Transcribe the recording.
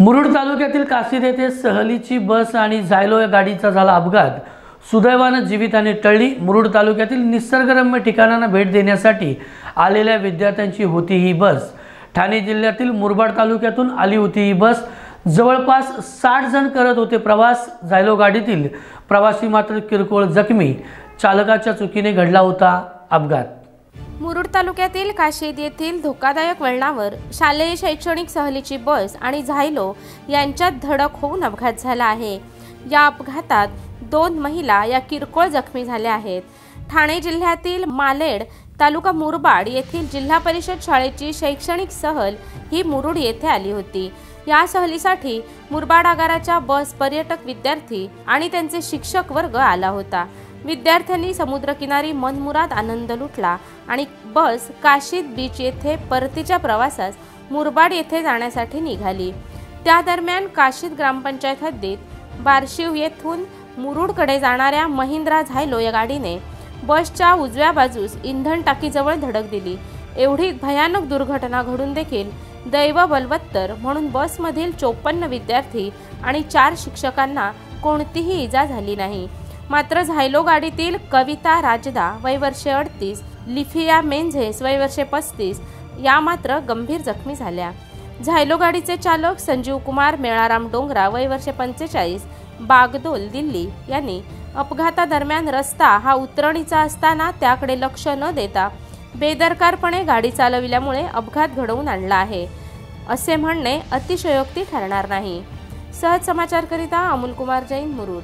मुरुड तालुक्यातील काशीद येथे सहलीची बस आणि झायलो या गाडीचा झाला अपघात. सुदैवानं जीविताने टळली. मुरुड तालुक्यातील निसर्गरम्य ठिकाणांना भेट देण्यासाठी आलेल्या विद्यार्थ्यांची होती ही बस. ठाणे जिल्ह्यातील मुरबाड तालुक्यातून आली होती ही बस. जवळपास साठ जण करत होते प्रवास. झायलो गाडीतील प्रवासी मात्र किरकोळ जखमी. चालकाच्या चुकीने घडला होता अपघात. मुरुड तालुक्यातील काशीद येथील धोकादायक वळणावर शालेय शैक्षणिक सहलीची बस आणि झायलो यांच्यात धडक होऊन अपघात झाला आहे. या अपघातात दोन महिला या किरकोळ जखमी झाल्या आहेत. ठाणे जिल्ह्यातील मालेड तालुका मुरबाड येथील जिल्हा परिषद शाळेची शैक्षणिक सहल ही मुरुड येथे आली होती. या सहलीसाठी मुरबाड आगाराच्या बस पर्यटक विद्यार्थी आणि त्यांचे शिक्षक वर्ग आला होता. विद्यार्थ्यांनी समुद्रकिनारी मनमुराद आनंद लुटला आणि बस काशीद बीच येथे परतीच्या प्रवासास मुरबाड येथे जाण्यासाठी निघाली. त्या दरम्यान काशीद ग्रामपंचायत हद्दीत बारशिव येथून मुरुडकडे जाणाऱ्या महिंद्रा झायलो या गाडीने बसच्या उजव्या बाजूस इंधन टाकीजवळ धडक दिली. एवढी भयानक दुर्घटना घडून देखील दैव बलवत्तर म्हणून बसमधील चोपन्न विद्यार्थी आणि चार शिक्षकांना कोणतीही इजा झाली नाही. मात्र झायलो गाडीतील कविता राजदा वयवर्षे अडतीस लिफिया मेंझेस वयवर्षे पस्तीस या मात्र गंभीर जखमी झाल्या. झायलो गाडीचे चालक संजीव कुमार मेळाराम डोंगरा वयवर्षे पंचेचाळीस बागदोल दिल्ली यांनी अपघातादरम्यान रस्ता हा उतरणीचा असताना त्याकडे लक्ष न देता बेदरकारपणे गाडी चालविल्यामुळे अपघात घडवून आणला आहे. असे म्हणणे अतिशयोक्ती ठरणार नाही. सहज समाचारकरिता अमोल कुमार जैन मुरुड.